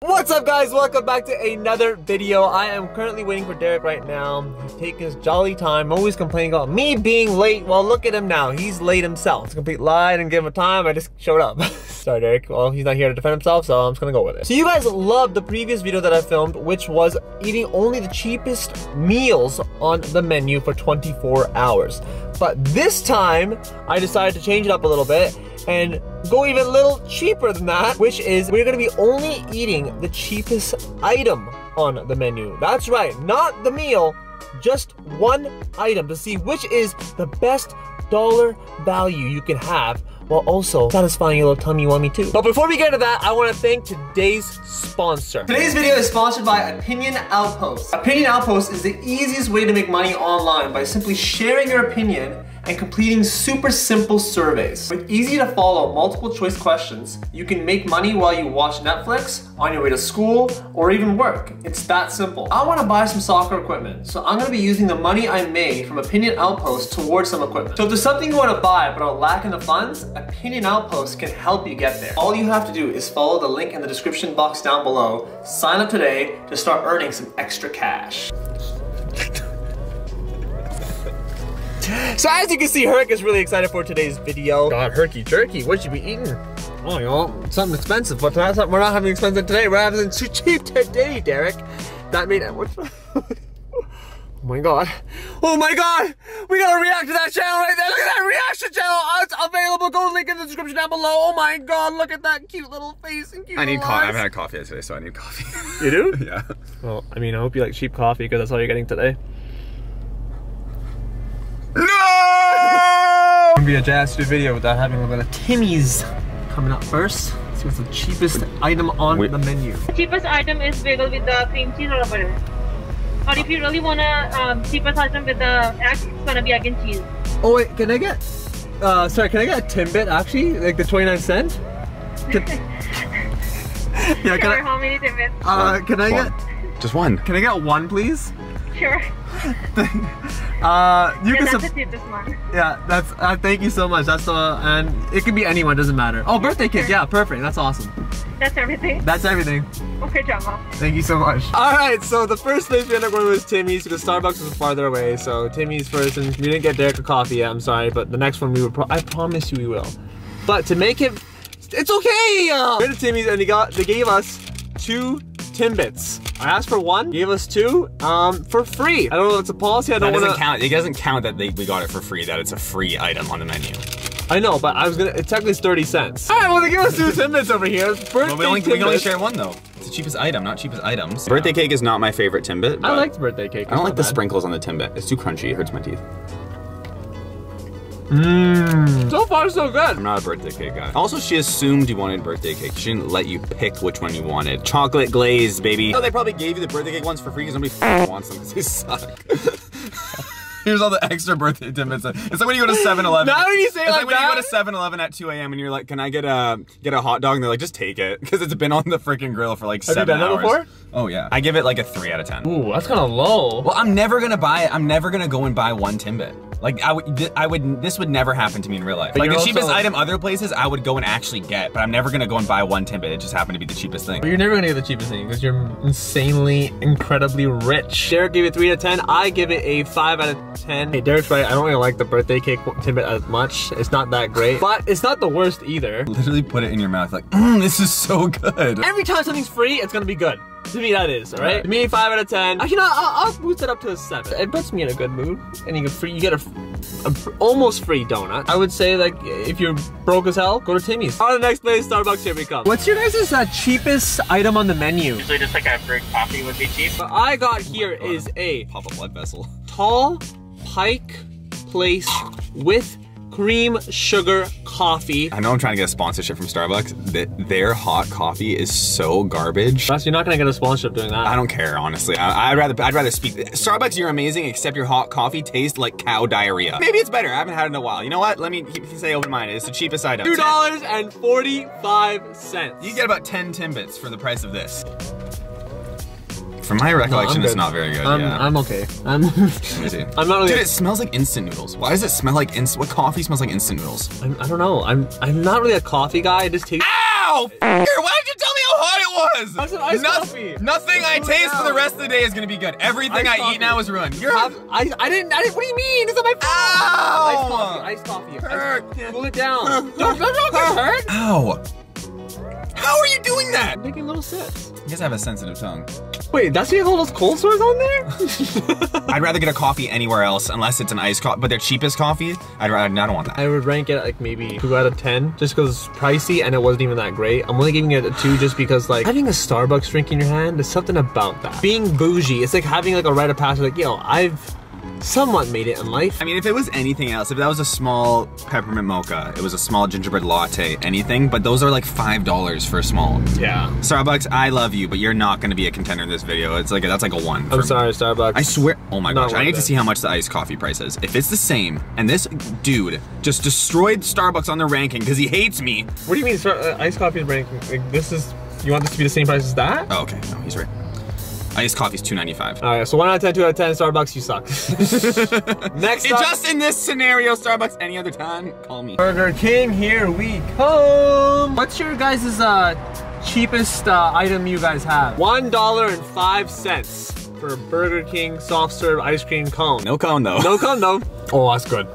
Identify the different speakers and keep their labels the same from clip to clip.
Speaker 1: What's up guys, welcome back to another video. I am currently waiting for Derek right now. He's taking his jolly time, always complaining about me being late. Well, look at him now, he's late himself. It's a complete lie, I didn't give him a time, I just showed up. Sorry Derek, well he's not here to defend himself, so I'm just gonna go with it. So you guys loved the previous video that I filmed, which was eating only the cheapest meals on the menu for 24 hours. But this time, I decided to change it up a little bit and go even a little cheaper than that, which is we're gonna be only eating the cheapest item on the menu. That's right, not the meal, just one item to see which is the best dollar value you can have while also satisfying your little tummy me too. But before we get to that, I want to thank today's sponsor. Today's video is sponsored by Opinion Outpost. Opinion Outpost is the easiest way to make money online by simply sharing your opinion and completing super simple surveys. With easy to follow multiple choice questions, you can make money while you watch Netflix, on your way to school, or even work. It's that simple. I wanna buy some soccer equipment, so I'm gonna be using the money I made from Opinion Outpost towards some equipment. So if there's something you wanna buy but are lacking the funds, Opinion Outpost can help you get there. All you have to do is follow the link in the description box down below, sign up today to start earning some extra cash. So as you can see, Herc is really excited for today's video. God, Herky Jerky, what should we be eating? Oh, you know, something expensive, but not, we're not having expensive today. We're having too cheap today, Derek. That made it. oh my god. Oh my god! We gotta react to that channel right there. Look at that reaction channel. Oh, it's available. Go link in the description down below. Oh my god, look at that cute little face and cute
Speaker 2: I need
Speaker 1: coffee.
Speaker 2: I haven't had coffee today, so I need coffee.
Speaker 1: You do?
Speaker 2: yeah.
Speaker 1: Well, I mean, I hope you like cheap coffee because that's all you're getting today.
Speaker 2: No!
Speaker 1: Gonna be a Jas food video without having a little bit of Timmy's coming up first. See what's the cheapest item on
Speaker 2: Wait.
Speaker 1: the menu.
Speaker 3: The cheapest item is bagel with the cream cheese or butter. Or if you really wanna um, cheapest item with the egg, it's gonna be egg and cheese.
Speaker 1: Oh wait, can I get? Uh, sorry, can I get a Timbit actually? Like the 29 cent? Can, yeah, can
Speaker 3: Sure,
Speaker 1: I?
Speaker 3: how many timbits?
Speaker 1: Uh, can I
Speaker 2: One.
Speaker 1: get?
Speaker 2: Just one.
Speaker 1: Can I get one, please?
Speaker 3: Sure.
Speaker 1: Uh, you
Speaker 3: Yeah,
Speaker 1: can.
Speaker 3: that's the cheapest one.
Speaker 1: yeah, that's. Uh, thank you so much. That's the. And it can be anyone. Doesn't matter. Oh, birthday cake. Yeah, perfect. That's awesome.
Speaker 3: That's everything.
Speaker 1: That's everything.
Speaker 3: Okay, Jama.
Speaker 1: Thank you so much. All right, so the first place we ended up going was Timmy's because Starbucks was farther away. So Timmy's first, and we didn't get Derek a coffee yet. I'm sorry, but the next one we will. Pro- I promise you we will. But to make it, it's okay. Uh, we're at Timmy's, and they got they gave us two Timbits. I asked for one, gave us two, um, for free. I don't know. if It's a policy. I
Speaker 2: That
Speaker 1: don't
Speaker 2: doesn't
Speaker 1: want to.
Speaker 2: count. It doesn't count that they, we got it for free. That it's a free item on the menu.
Speaker 1: I know, but I was gonna. It technically is thirty cents. All right, well they give us two Timbits over here. Birthday
Speaker 2: Well, we only, we can only share one though. It's the cheapest item, not cheapest items. Birthday cake is not my favorite Timbit.
Speaker 1: I
Speaker 2: but
Speaker 1: liked birthday cake.
Speaker 2: I don't like
Speaker 1: not
Speaker 2: the sprinkles on the Timbit. It's too crunchy. It hurts my teeth.
Speaker 1: Mmm. So far, so good.
Speaker 2: I'm not a birthday cake guy. Also, she assumed you wanted birthday cake. She didn't let you pick which one you wanted. Chocolate glazed, baby. Oh, they probably gave you the birthday cake ones for free because nobody wants them because they suck. Here's all the extra birthday Timbits. It's like when you go to 7-Eleven.
Speaker 1: Now when you say it
Speaker 2: it's
Speaker 1: like
Speaker 2: like when you go to 7-Eleven at 2 a.m. and you're like, "Can I get a get a hot dog?" And they're like, "Just take it," because it's been on the freaking grill for like
Speaker 1: Have you
Speaker 2: seven
Speaker 1: done that
Speaker 2: hours.
Speaker 1: before?
Speaker 2: Oh yeah. I give it like a three out of ten.
Speaker 1: Ooh, that's kind of low.
Speaker 2: Well, I'm never gonna buy it. I'm never gonna go and buy one Timbit. Like I would, I would. This would never happen to me in real life.
Speaker 1: But
Speaker 2: like the
Speaker 1: you're
Speaker 2: cheapest item other places, I would go and actually get, but I'm never gonna go and buy one Timbit. It just happened to be the cheapest thing.
Speaker 1: But you're never gonna get the cheapest thing because you're insanely, incredibly rich. Derek gave it 3 out of 10. I give it a 5 out of 10. Hey, Derek's right. I don't really like the birthday cake Timbit as much. It's not that great. But it's not the worst either.
Speaker 2: Literally put it in your mouth, like, mm, this is so good.
Speaker 1: Every time something's free, it's gonna be good. To me, that is, alright? To me, 5 out of 10. Actually, no, I'll, I'll boost it up to a 7. It puts me in a good mood. And you get free, you get a, a fr- almost free donut. I would say, like, if you're broke as hell, go to Timmy's. On the next place, Starbucks, here we come. What's your guys' uh, cheapest item on the menu?
Speaker 4: Usually just like a brewed coffee would be cheap.
Speaker 1: What I got here is a
Speaker 2: Pop a blood vessel.
Speaker 1: tall pike place with cream sugar coffee.
Speaker 2: I know I'm trying to get a sponsorship from Starbucks. Th- Their hot coffee is so garbage.
Speaker 1: Russ, you're not gonna get a sponsorship doing that.
Speaker 2: I don't care, honestly. I, would rather I'd rather speak. Starbucks, you're amazing, except your hot coffee tastes like cow diarrhea. Maybe it's better. I haven't had it in a while. You know what? Let me keep, say open-minded. It's the cheapest item.
Speaker 1: Two dollars and forty-five cents.
Speaker 2: You get about 10 Timbits for the price of this. From my recollection, it's not very good.
Speaker 1: I'm,
Speaker 2: yeah.
Speaker 1: I'm okay. I'm.
Speaker 2: Let me see.
Speaker 1: I'm not really-
Speaker 2: Dude, it smells like instant noodles. Why does it smell like instant? What coffee smells like instant noodles?
Speaker 1: I'm, I don't know. I'm. I'm not really a coffee guy. I just taste.
Speaker 2: Ow! Why did you tell me how hot it was.
Speaker 1: Have some iced
Speaker 2: Noth-
Speaker 1: coffee.
Speaker 2: Nothing I taste for the rest of the day is gonna be good. Everything
Speaker 1: Iced
Speaker 2: I
Speaker 1: coffee.
Speaker 2: eat now is ruined. You're
Speaker 1: Have, I, I didn't, I didn't, what do you mean? It's not my fault.
Speaker 2: Ow!
Speaker 1: Iced coffee, iced coffee.
Speaker 2: Hurt.
Speaker 1: Iced, cool it down. don't, don't, don't hurt.
Speaker 2: Ow! How are you doing that?
Speaker 1: I'm taking little sips.
Speaker 2: You guys have a sensitive tongue.
Speaker 1: Wait, that's you have all those cold sores on there?
Speaker 2: I'd rather get a coffee anywhere else unless it's an iced coffee, but their cheapest coffee, I'd rather, I don't want that.
Speaker 1: I would rank it like maybe two out of ten, just because it's pricey and it wasn't even that great. I'm only giving it a two just because like having a Starbucks drink in your hand, there's something about that. Being bougie, it's like having like a rite of passage. Like, yo, I've somewhat made it in life.
Speaker 2: I mean, if it was anything else, if that was a small peppermint mocha, it was a small gingerbread latte, anything, but those are like $5 for a small.
Speaker 1: Yeah.
Speaker 2: Starbucks, I love you, but you're not gonna be a contender in this video. It's like, that's like a one.
Speaker 1: I'm
Speaker 2: for me.
Speaker 1: sorry, Starbucks.
Speaker 2: I swear, oh my gosh, I need to see how much the iced coffee price is. If it's the same, and this dude just destroyed Starbucks on their ranking because he hates me.
Speaker 1: What do you mean, Star- uh, iced coffee is ranking? Like, this is. You want this to be the same price as that?
Speaker 2: Oh, okay, no, he's right. Iced coffee's two ninety five.
Speaker 1: Alright, so 1 out of ten, two out of 10, Starbucks, you suck. Next up,
Speaker 2: just in this scenario, Starbucks. Any other time, call me.
Speaker 1: Burger King, here we come. What's your guys' uh, cheapest uh, item you guys have? $1.05 for Burger King soft serve ice cream cone.
Speaker 2: No cone though.
Speaker 1: No cone, though. Oh, that's good.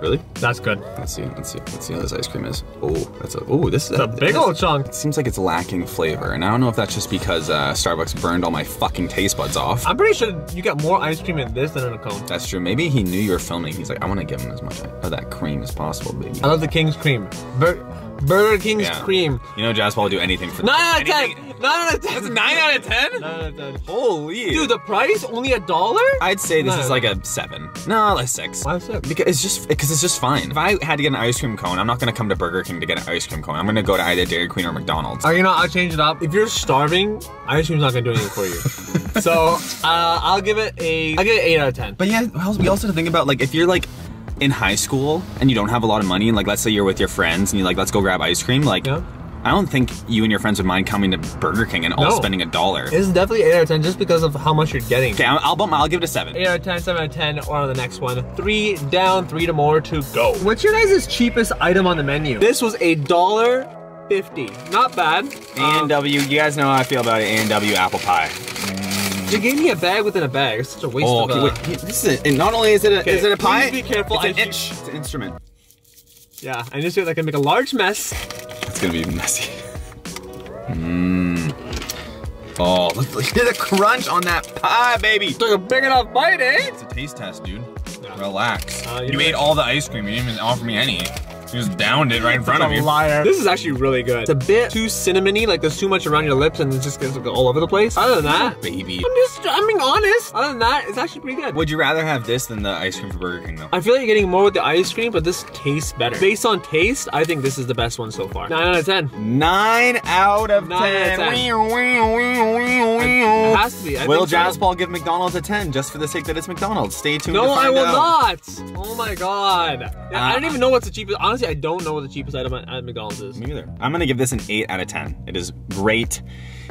Speaker 2: Really.
Speaker 1: That's good.
Speaker 2: Let's see. Let's see. Let's see how this ice cream is. Oh, that's a. Oh, this is
Speaker 1: a big old chunk.
Speaker 2: It seems like it's lacking flavor, and I don't know if that's just because uh, Starbucks burned all my fucking taste buds off.
Speaker 1: I'm pretty sure you get more ice cream in this than in a cone.
Speaker 2: That's true. Maybe he knew you were filming. He's like, I want to give him as much of that cream as possible, baby.
Speaker 1: I love the King's cream. Bur- Burger King's
Speaker 2: Yeah.
Speaker 1: cream.
Speaker 2: You know, Jasper will do anything for
Speaker 1: 9 out of 10. 9 out of 10.
Speaker 2: That's nine out of ten.
Speaker 1: 9 out of 10.
Speaker 2: Holy.
Speaker 1: Dude, the price only a dollar?
Speaker 2: I'd say this
Speaker 1: No.
Speaker 2: is like a seven. No, like six.
Speaker 1: Why six?
Speaker 2: Because it's just because it's just fine. If I had to get an ice cream cone, I'm not gonna come to Burger King to get an ice cream cone. I'm gonna go to either Dairy Queen or McDonald's.
Speaker 1: Oh, you know, I'll change it up. If you're starving, ice cream's not gonna do anything for you. so, uh, I'll give it a, I'll give it 8 out of 10.
Speaker 2: But yeah, we also have to think about like if you're like in high school and you don't have a lot of money, and like let's say you're with your friends and you're like let's go grab ice cream, like
Speaker 1: Yeah.
Speaker 2: I don't think you and your friends would mind coming to Burger King and all
Speaker 1: No.
Speaker 2: spending a dollar.
Speaker 1: It's definitely 8 out of 10 just because of how much you're getting.
Speaker 2: Okay, I'll, I'll. I'll give it a seven.
Speaker 1: 8 out of 10, 7 out of 10, or on the next one. Three down, three to more to go. What's your guys' cheapest item on the menu? This was a dollar fifty. Not bad.
Speaker 2: A and W. You guys know how I feel about A and W apple pie.
Speaker 1: They gave me a bag within a bag. It's such a waste
Speaker 2: Oh,
Speaker 1: of
Speaker 2: okay,
Speaker 1: uh,
Speaker 2: wait. This is it. And not only is it a,
Speaker 1: Okay,
Speaker 2: is it a pie?
Speaker 1: be careful,
Speaker 2: It's an
Speaker 1: I-
Speaker 2: inch. It's an instrument.
Speaker 1: Yeah, I just feel like I can make a large mess.
Speaker 2: It's gonna be messy. Mmm. Oh, look, look at the crunch on that pie, baby.
Speaker 1: Took a big enough bite, eh?
Speaker 2: It's a taste test, dude.
Speaker 1: Yeah.
Speaker 2: Relax.
Speaker 1: Uh, you
Speaker 2: you ate all the ice cream. You didn't even offer me any. You just downed it right in front of
Speaker 1: Such
Speaker 2: you.
Speaker 1: liar. This is actually really good. It's a bit too cinnamony, like there's too much around your lips and it just gets like, all over the place. Other than that,
Speaker 2: Baby.
Speaker 1: I'm just, I'm being honest. Other than that, it's actually pretty good.
Speaker 2: Would you rather have this than the ice cream for Burger King, though?
Speaker 1: I feel like you're getting more with the ice cream, but this tastes better. Based on taste, I think this is the best one so far. 9 out of 10.
Speaker 2: Nine out of
Speaker 1: Nine out of 10. It has to be. I
Speaker 2: Will
Speaker 1: think so.
Speaker 2: Jazz Paul give McDonald's a 10 just for the sake that it's McDonald's? Stay tuned
Speaker 1: No,
Speaker 2: to
Speaker 1: I will
Speaker 2: out.
Speaker 1: not. Oh my god. I don't
Speaker 2: Uh,
Speaker 1: even know what's the cheapest. Honestly, I don't know what the cheapest item at, at McDonald's is.
Speaker 2: Me neither. I'm gonna give this an 8 out of 10. It is great.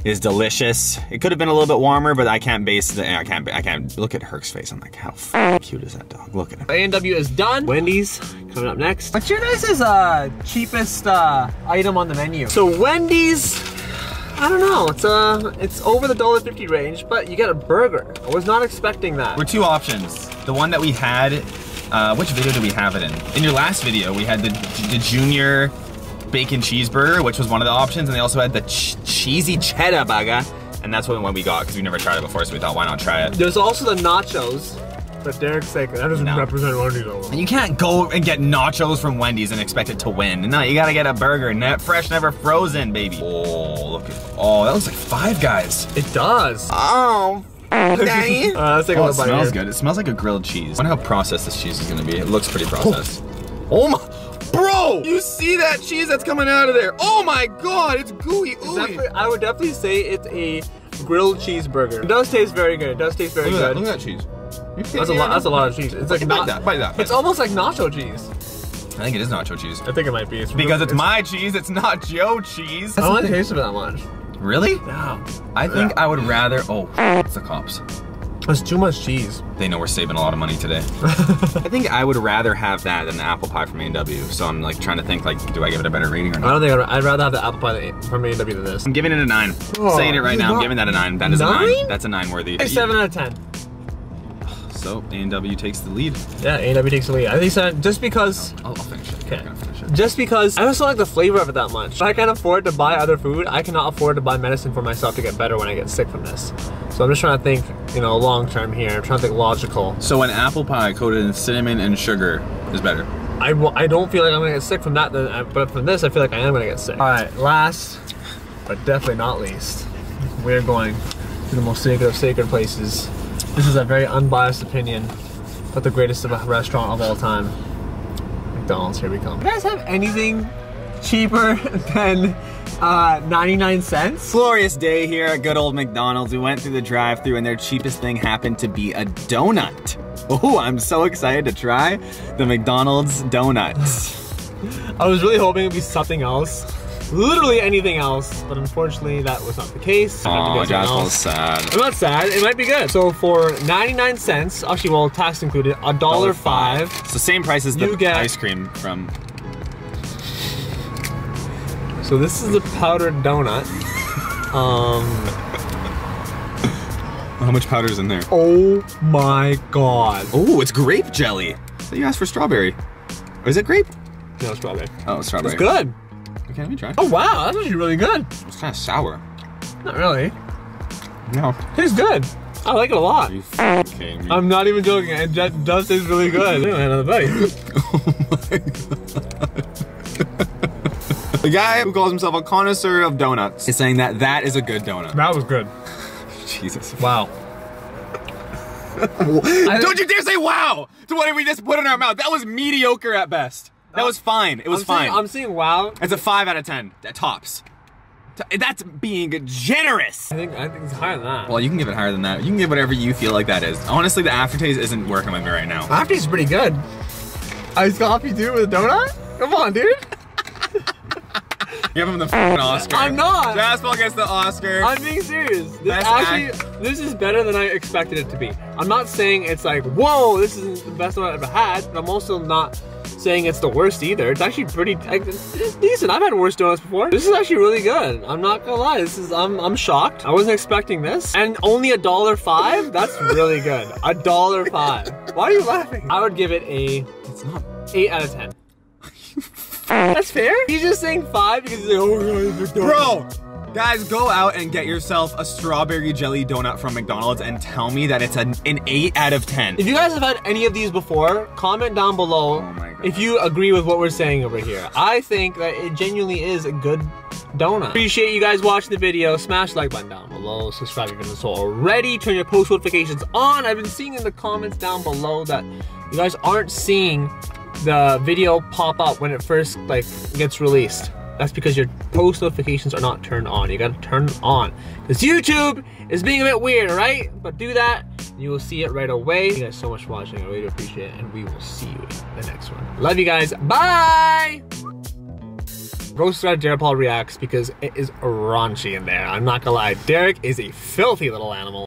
Speaker 2: It is delicious. It could have been a little bit warmer, but I can't base the. I can't. I can't look at Herc's face. I'm like, how f- cute is that dog? Look at him.
Speaker 1: A&W is done. Wendy's coming up next. What's your guys' uh, cheapest uh, item on the menu? So Wendy's, I don't know. It's uh, it's over the dollar fifty range, but you get a burger. I was not expecting that.
Speaker 2: We're two options. The one that we had. Uh, which video do we have it in? In your last video, we had the the junior bacon cheeseburger, which was one of the options, and they also had the ch- cheesy cheddar burger, and that's what one we got because we never tried it before, so we thought, why not try it?
Speaker 1: There's also the nachos, but Derek's like that doesn't
Speaker 2: No.
Speaker 1: represent Wendy's. at all.
Speaker 2: And you can't go and get nachos from Wendy's and expect it to win. No, you gotta get a burger, net fresh, never frozen, baby. Oh, look at oh, that looks like Five Guys.
Speaker 1: It does.
Speaker 2: Oh.
Speaker 1: Uh, let's take a
Speaker 2: Oh, it
Speaker 1: look bite
Speaker 2: smells good. It smells like a grilled cheese. I wonder how processed this cheese is gonna be. It looks pretty processed. Oh, my, bro! You see that cheese that's coming out of there? Oh my god, it's gooey, ooey.
Speaker 1: I would definitely say it's a grilled cheeseburger. It does taste very good. It does taste very
Speaker 2: Look at that,
Speaker 1: good.
Speaker 2: look at that cheese.
Speaker 1: That's a lot. That's a lot of cheese. It's like
Speaker 2: Bite that, bite that.
Speaker 1: It's almost like nacho cheese.
Speaker 2: I think it is nacho cheese.
Speaker 1: I think it might be. It's
Speaker 2: Because it's my cheese, it's not Joe cheese.
Speaker 1: I don't like the taste of it that much.
Speaker 2: Really?
Speaker 1: Yeah.
Speaker 2: I think I would rather. Oh, it's the cops.
Speaker 1: That's too much cheese.
Speaker 2: They know we're saving a lot of money today. I think I would rather have that than the apple pie from A&W. So I'm like trying to think like, do I give it a better rating or not?
Speaker 1: I don't think I'd, I'd rather have the apple pie from A&W than this.
Speaker 2: I'm giving it a nine.
Speaker 1: Oh,
Speaker 2: Saying it right now, I'm giving that a nine. That is a
Speaker 1: Nine?
Speaker 2: nine. That's a nine worthy.
Speaker 1: A seven out of ten.
Speaker 2: So A&W takes the lead.
Speaker 1: Yeah, A&W takes the lead. I think so, just because
Speaker 2: I'll, I'll finish it.
Speaker 1: Okay.
Speaker 2: I'm finish it.
Speaker 1: just because I just don't like the flavor of it that much. If I can't afford to buy other food, I cannot afford to buy medicine for myself to get better when I get sick from this. So I'm just trying to think, you know, long term here. I'm trying to think logical.
Speaker 2: So an apple pie coated in cinnamon and sugar is better.
Speaker 1: I, w- I don't feel like I'm gonna get sick from that, then, uh, but from this, I feel like I am gonna get sick. All right, last, but definitely not least, we're going to the most sacred of sacred places. This is a very unbiased opinion, but the greatest of a restaurant of all time. McDonald's, here we come. You guys have anything cheaper than uh, 99 cents?
Speaker 2: Glorious day here at good old McDonald's. We went through the drive through and their cheapest thing happened to be a donut. Oh, I'm so excited to try the McDonald's donuts.
Speaker 1: I was really hoping it'd be something else. Literally anything else, but unfortunately that was not the case. I have to
Speaker 2: Oh, Jasper's
Speaker 1: else.
Speaker 2: sad.
Speaker 1: I'm not sad. It might be good. So for 99 cents, actually, well, tax included, a dollar five.
Speaker 2: It's the same price as the
Speaker 1: get-
Speaker 2: ice cream from.
Speaker 1: So this is a powdered donut. Um.
Speaker 2: How much powder's in there?
Speaker 1: Oh my god.
Speaker 2: Oh, it's grape jelly. So you asked for strawberry. Or is it grape?
Speaker 1: No strawberry.
Speaker 2: Oh, strawberry.
Speaker 1: It's good.
Speaker 2: Okay, let me try.
Speaker 1: Oh wow, that's actually really good.
Speaker 2: It's kind of sour.
Speaker 1: Not really.
Speaker 2: No.
Speaker 1: Tastes good. I like it a lot.
Speaker 2: Are you kidding me?
Speaker 1: I'm not even joking. It ju- does taste really good. Anyway, another bite. oh my god.
Speaker 2: The guy who calls himself a connoisseur of donuts is saying that that is a good donut.
Speaker 1: That was good.
Speaker 2: Jesus.
Speaker 1: Wow.
Speaker 2: Don't you dare say wow to what did we just put in our mouth. That was mediocre at best. That was fine. It was
Speaker 1: I'm
Speaker 2: fine.
Speaker 1: Saying, I'm saying wow.
Speaker 2: it's a five out of ten. At tops. That's being generous.
Speaker 1: I think I think it's higher than that.
Speaker 2: Well, you can give it higher than that. You can give whatever you feel like that is. Honestly, the aftertaste isn't working with me right now.
Speaker 1: Aftertaste is pretty good. Iced coffee dude, with a donut? Come on, dude.
Speaker 2: Give him the f***ing Oscar.
Speaker 1: I'm not.
Speaker 2: Jasper gets the Oscar.
Speaker 1: I'm being serious. This
Speaker 2: Best
Speaker 1: actually, this is better than I expected it to be. I'm not saying it's like, whoa, this is the best one I've ever had, but I'm also not saying it's the worst either. It's actually pretty it's decent. I've had worse donuts before. This is actually really good. I'm not gonna lie. This is I'm I'm shocked. I wasn't expecting this, and only a dollar five. That's really good. A dollar five. Why are you laughing? I would give it a
Speaker 2: it's not.
Speaker 1: eight out of ten. That's fair. He's just saying five because he's like, oh, yeah, it's McDonald's.
Speaker 2: Bro, guys, go out and get yourself a strawberry jelly donut from McDonald's and tell me that it's an, an 8 out of 10.
Speaker 1: If you guys have had any of these before, comment down below
Speaker 2: Oh
Speaker 1: if you agree with what we're saying over here. I think that it genuinely is a good donut. Appreciate you guys watching the video. Smash the like button down below. Subscribe if you haven't already. Turn your post notifications on. I've been seeing in the comments down below that you guys aren't seeing the video pop up when it first like gets released. That's because your post notifications are not turned on. You gotta turn them on. Because YouTube is being a bit weird, right? But do that, and you will see it right away. Thank you guys so much for watching. I really appreciate it, and we will see you in the next one. Love you guys. Bye! Roast Red Derek Paul reacts because it is raunchy in there. I'm not gonna lie. Derek is a filthy little animal.